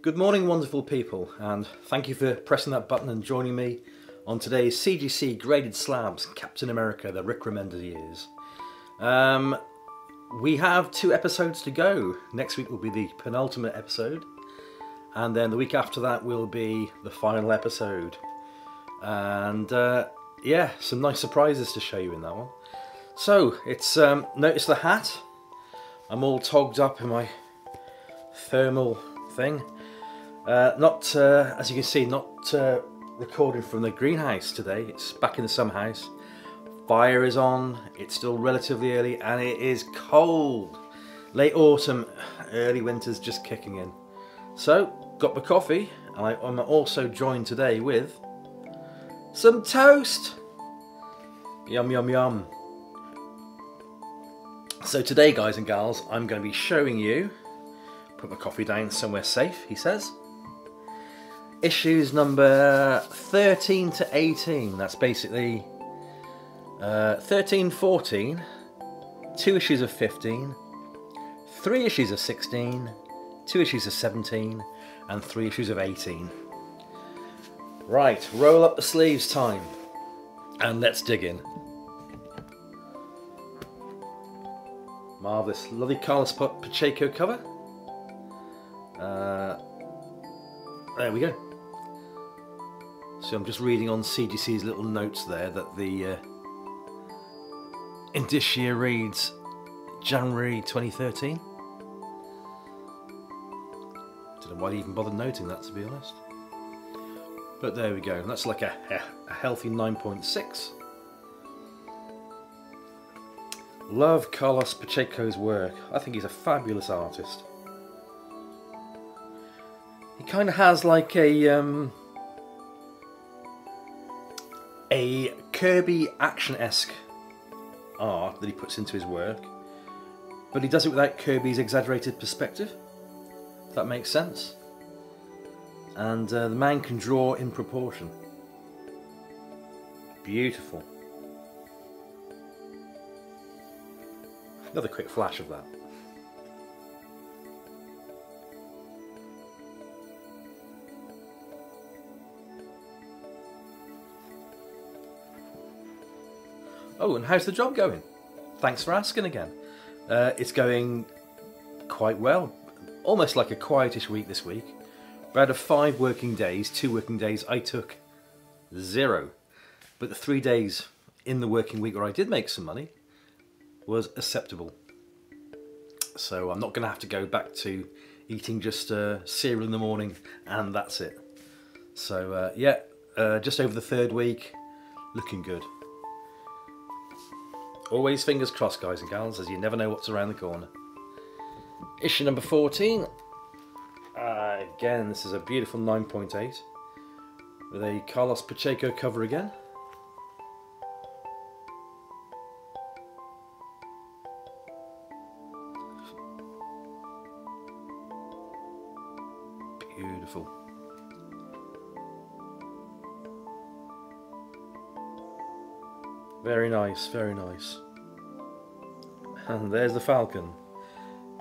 Good morning, wonderful people, and thank you for pressing that button and joining me on today's CGC Graded Slabs Captain America The Rick Remender Years. Um, we have two episodes to go. Next week will be the penultimate episode, and then the week after that will be the final episode. And uh, yeah, some nice surprises to show you in that one. So, it's um, notice the hat. I'm all togged up in my thermal thing. Uh, not, uh, as you can see, not uh, recording from the greenhouse today. It's back in the summer house. Fire is on, it's still relatively early, and it is cold. Late autumn, early winter's just kicking in. So, got my coffee, and I, I'm also joined today with some toast. Yum, yum, yum. So today, guys and gals, I'm going to be showing you, put my coffee down somewhere safe, he says, issues number 13 to 18. That's basically uh, 13, 14, two issues of 15, three issues of 16, two issues of 17, and three issues of 18. Right, roll up the sleeves time, and let's dig in. Marvellous, lovely Carlos Pacheco cover. Uh, there we go. So I'm just reading on CGC's little notes there that the uh, indicia reads January 2013. Don't know why they even bothered noting that to be honest. But there we go, that's like a, a healthy 9.6. Love Carlos Pacheco's work. I think he's a fabulous artist. He kind of has like a um, a Kirby action-esque art that he puts into his work, but he does it without Kirby's exaggerated perspective. If that makes sense. And uh, the man can draw in proportion. Beautiful. Another quick flash of that. Oh, and how's the job going? Thanks for asking again. Uh, it's going quite well. Almost like a quietish week this week. But out of five working days, two working days, I took zero. But the three days in the working week where I did make some money was acceptable. So I'm not going to have to go back to eating just uh, cereal in the morning and that's it. So uh, yeah, uh, just over the third week, looking good. Always fingers crossed, guys and gals, as you never know what's around the corner. Issue number 14. Uh, again, this is a beautiful 9.8 with a Carlos Pacheco cover again. Beautiful. Very nice, very nice. And there's the falcon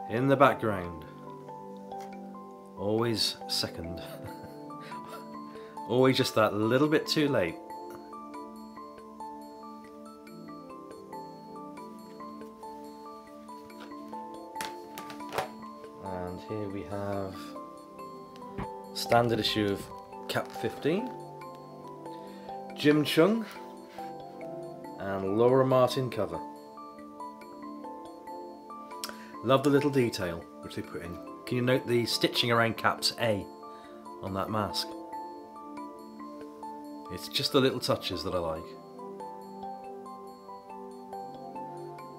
in the background. Always second. Always just that little bit too late. And here we have standard issue of Cap 15. Jim Cheung and Laura Martin cover. Love the little detail which they put in. Can you note the stitching around caps A on that mask? It's just the little touches that I like.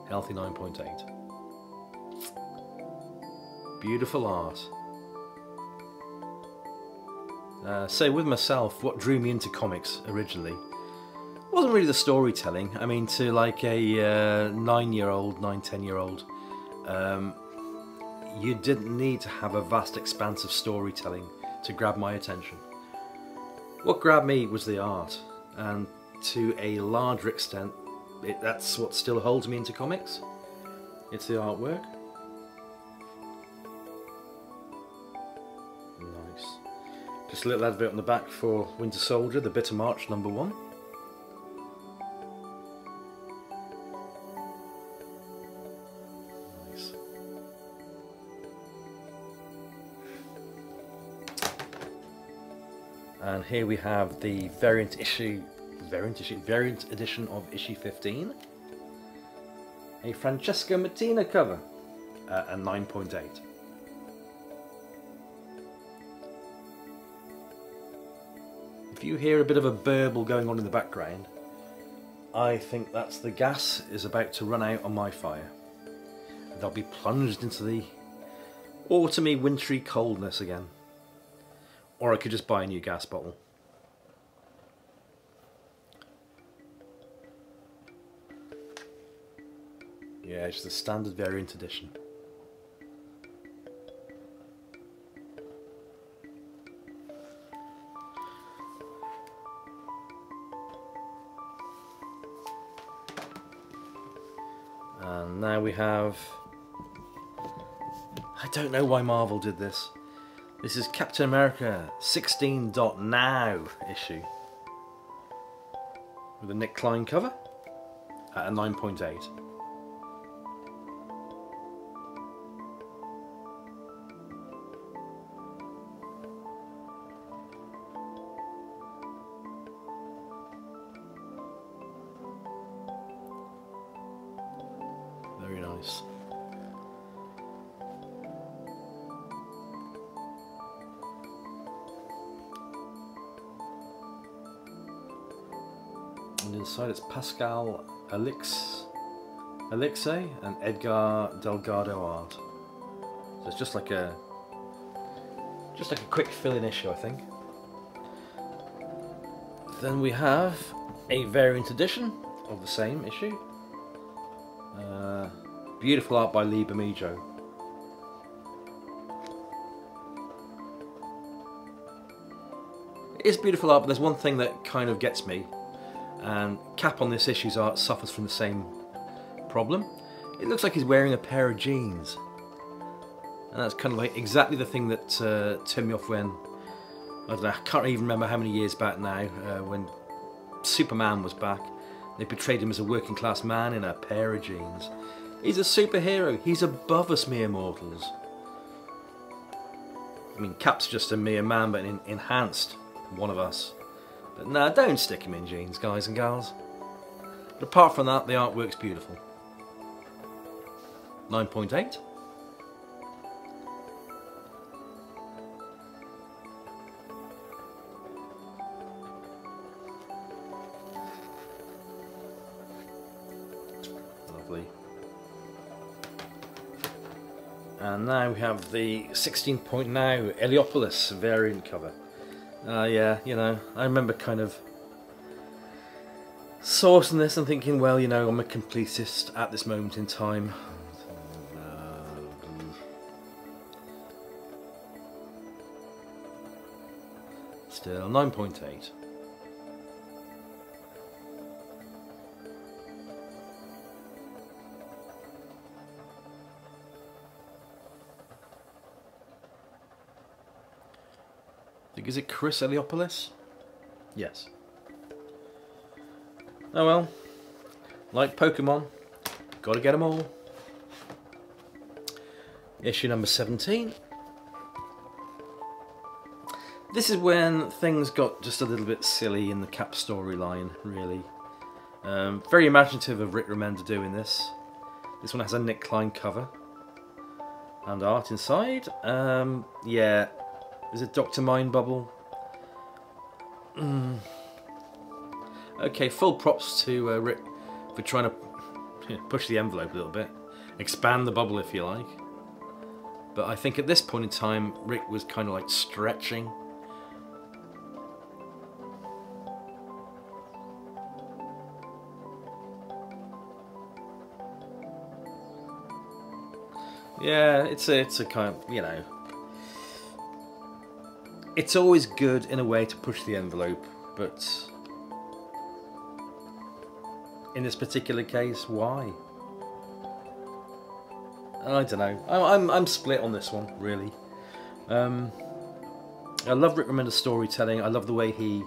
Healthy 9.8. Beautiful art. Uh, say with myself, what drew me into comics originally wasn't really the storytelling. I mean, to like a uh, nine-year-old, nine, ten-year-old, um, you didn't need to have a vast expanse of storytelling to grab my attention. What grabbed me was the art, and to a larger extent, it, that's what still holds me into comics. It's the artwork. Nice. Just a little advert on the back for Winter Soldier, The Bitter March number one. And here we have the variant issue, variant issue, variant edition of issue 15. A Francesca Mattina cover uh, at 9.8. If you hear a bit of a burble going on in the background, I think that's the gas is about to run out on my fire. They'll be plunged into the autumny, wintry coldness again. Or I could just buy a new gas bottle. Yeah, it's the standard variant edition. And now we have... I don't know why Marvel did this. This is Captain America 16 Now issue. With a Nic Klein cover at a 9.8. Inside it's Pascal Alix, Alixe and Edgar Delgado art. So it's just like a just like a quick fill-in issue, I think. Then we have a variant edition of the same issue. Uh, beautiful art by Lee Bermejo. It is beautiful art, but there's one thing that kind of gets me, and Cap on this issue's art suffers from the same problem. It looks like he's wearing a pair of jeans. And that's kind of like exactly the thing that uh, turned me off when, I don't know, I can't even remember how many years back now, uh, when Superman was back. They portrayed him as a working class man in a pair of jeans. He's a superhero, he's above us mere mortals. I mean, Cap's just a mere man, but an enhanced one of us. But nah, don't stick him in jeans, guys and gals. But apart from that, the artwork's beautiful. 9.8. Lovely. And now we have the 16.9 Eliopoulos variant cover. Uh, yeah, you know, I remember kind of sourcing this and thinking, well, you know, I'm a completist at this moment in time. Still, 9.8. is it Chris Eliopoulos? Yes. Oh well, like Pokemon, gotta get them all. Issue number 17. This is when things got just a little bit silly in the Cap storyline, really. Um, very imaginative of Rick Remender doing this. This one has a Nic Klein cover. And art inside. Um, yeah, is it Dr. Mind Bubble? Mm. Okay, full props to uh, Rick for trying to push the envelope a little bit. Expand the bubble if you like. But I think at this point in time, Rick was kind of like stretching. Yeah, it's a, it's a kind of, you know, it's always good in a way to push the envelope, but in this particular case, why? I don't know. I'm, I'm, I'm split on this one, really. Um, I love Rick Remender's storytelling. I love the way he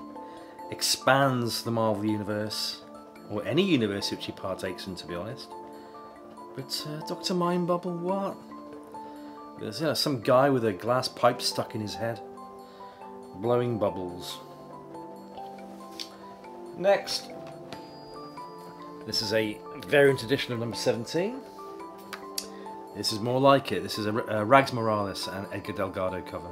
expands the Marvel universe, or any universe which he partakes in, to be honest. But uh, Doctor Mindbubble, what? There's you know, some guy with a glass pipe stuck in his head, blowing bubbles. Next, this is a variant edition of number 17. This is more like it. This is a, a Rags Morales and Edgar Delgado cover.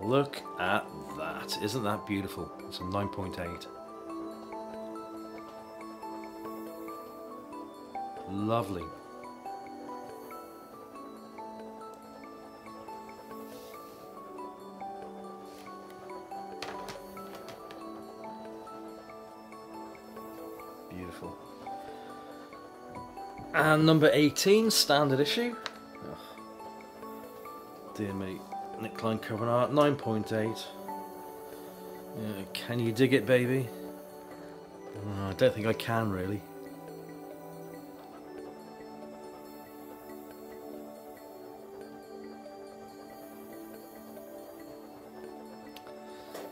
Look at that. Isn't that beautiful? It's a 9.8. Lovely. Beautiful. And number 18, standard issue. Oh, dear me. Nic Klein cover art, 9.8. Yeah, can you dig it, baby? Oh, I don't think I can, really.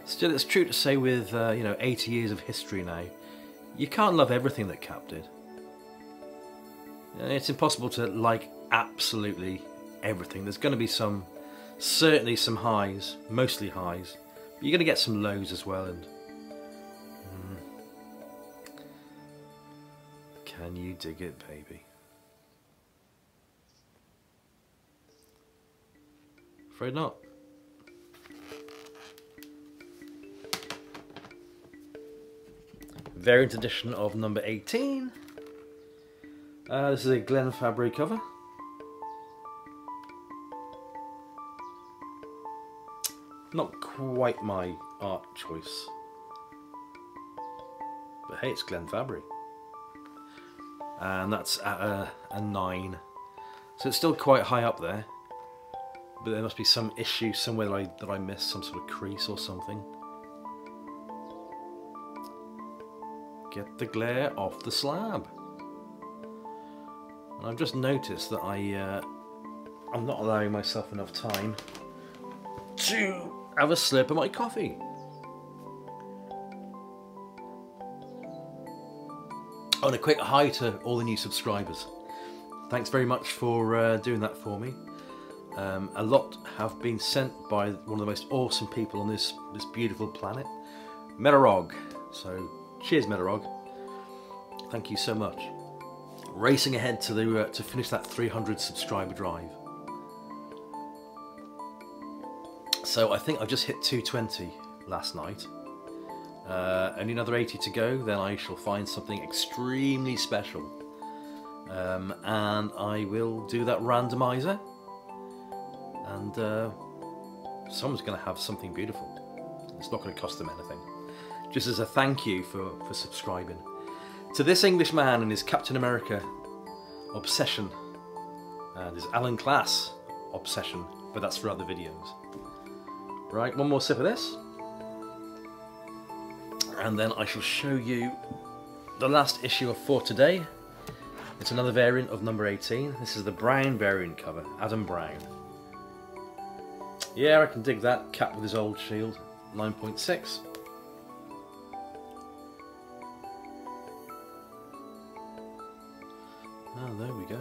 Still, it's true to say with, uh, you know, 80 years of history now, you can't love everything that Cap did. It's impossible to like absolutely everything. There's going to be some, certainly some highs, mostly highs. But you're going to get some lows as well. And mm, can you dig it, baby? Afraid not. Variant edition of number 18. Uh, this is a Glenn Fabry cover. Not quite my art choice. But hey, it's Glenn Fabry. And that's at a, a 9. So it's still quite high up there. But there must be some issue somewhere that I, that I missed, some sort of crease or something. Get the glare off the slab. And I've just noticed that I, uh, I'm not allowing myself enough time to have a slip of my coffee. And a quick hi to all the new subscribers. Thanks very much for uh, doing that for me. Um, a lot have been sent by one of the most awesome people on this, this beautiful planet, Metarog. So Cheers, Metarog. Thank you so much. Racing ahead to the uh, to finish that 300 subscriber drive. So I think I just hit 220 last night. Uh, only another 80 to go, then I shall find something extremely special. Um, and I will do that randomizer. And uh, someone's going to have something beautiful. It's not going to cost them anything just as a thank you for, for subscribing. To this English man and his Captain America obsession, and his Alan Class obsession, but that's for other videos. Right, one more sip of this. And then I shall show you the last issue of For Today. It's another variant of number 18. This is the brown variant cover, Adam Brown. Yeah, I can dig that. Cap with his old shield, 9.6. Oh, there we go.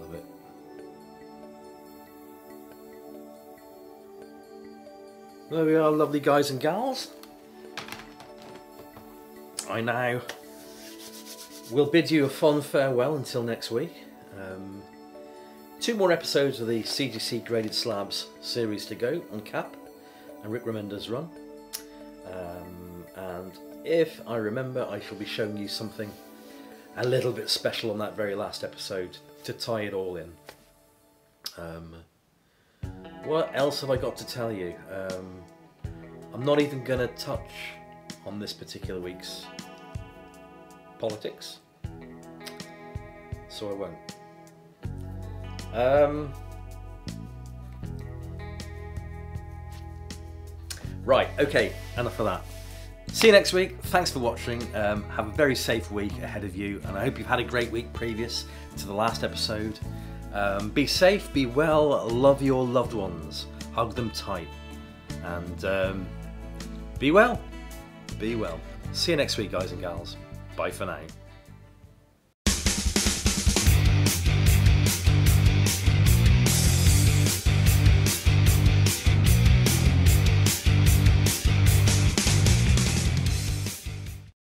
Love it. There we are, lovely guys and gals. I now will bid you a fond farewell until next week. Two more episodes of the CGC Graded Slabs series to go on Cap and Rick Remender's run. Um, and if I remember, I shall be showing you something a little bit special on that very last episode to tie it all in. Um, what else have I got to tell you? Um, I'm not even going to touch on this particular week's politics, so I won't. Um, right, okay, enough of that. See you next week. Thanks for watching. Um, have a very safe week ahead of you, and I hope you've had a great week previous to the last episode. Um, be safe, be well, love your loved ones, hug them tight, and um, be well. Be well. See you next week, guys and gals. Bye for now.